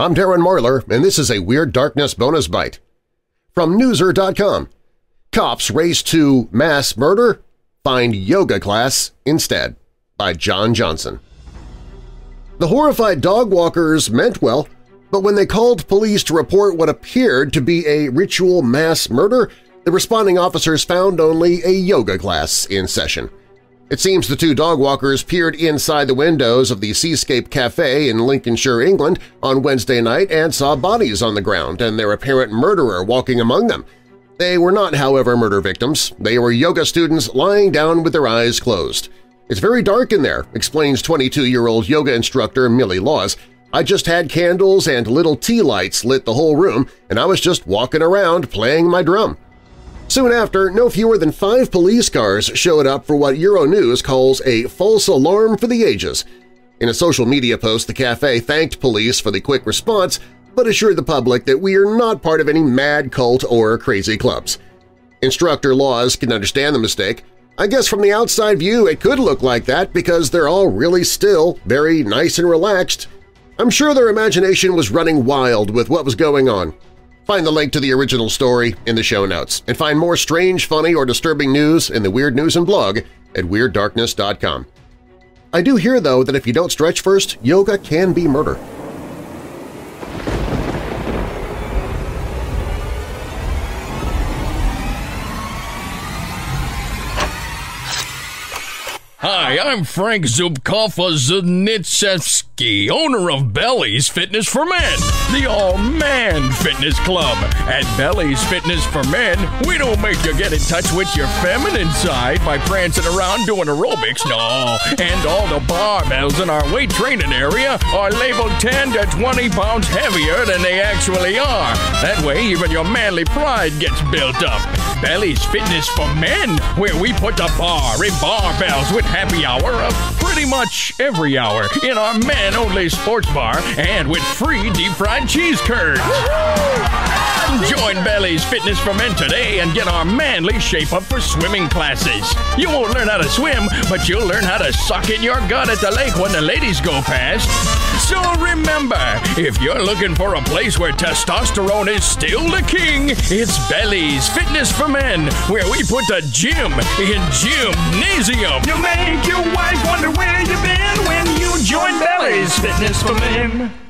I'm Darren Marlar, and this is a Weird Darkness bonus bite. From Newser.com, Cops Race to Mass Murder? Find Yoga Class Instead by John Johnson. The horrified dog walkers meant well, but when they called police to report what appeared to be a ritual mass murder, the responding officers found only a yoga class in session. It seems the two dog walkers peered inside the windows of the Seascape Cafe in Lincolnshire, England on Wednesday night and saw bodies on the ground and their apparent murderer walking among them. They were not, however, murder victims. They were yoga students lying down with their eyes closed. It's very dark in there, explains 22-year-old yoga instructor Millie Laws. I just had candles and little tea lights lit the whole room, and I was just walking around playing my drum. Soon after, no fewer than five police cars showed up for what Euronews calls a false alarm for the ages. In a social media post, the cafe thanked police for the quick response but assured the public that we are not part of any mad cult or crazy clubs. Instructor Laws can understand the mistake. I guess from the outside view it could look like that because they're all really still, very nice and relaxed. I'm sure their imagination was running wild with what was going on. Find the link to the original story in the show notes, and find more strange, funny, or disturbing news in the Weird News and blog at WeirdDarkness.com. I do hear, though, that if you don't stretch first, yoga can be murder. Hi, I'm Frank Zubkova Znitsevsky, owner of Belly's Fitness for Men, the all-man fitness club. At Belly's Fitness for Men, we don't make you get in touch with your feminine side by prancing around doing aerobics, no. And all the barbells in our weight training area are labeled 10 to 20 pounds heavier than they actually are. That way, even your manly pride gets built up. Belly's Fitness for Men, where we put the bar in barbells with happy hour of pretty much every hour in our man-only sports bar and with free deep-fried cheese curds. Join Belly's Fitness for Men today and get our manly shape up for swimming classes. You won't learn how to swim, but you'll learn how to suck in your gut at the lake when the ladies go past. So remember, if you're looking for a place where testosterone is still the king, it's Belly's Fitness for Men, where we put the gym in gymnasium. You make your wife wonder where you've been when you join Belly's Fitness for Men.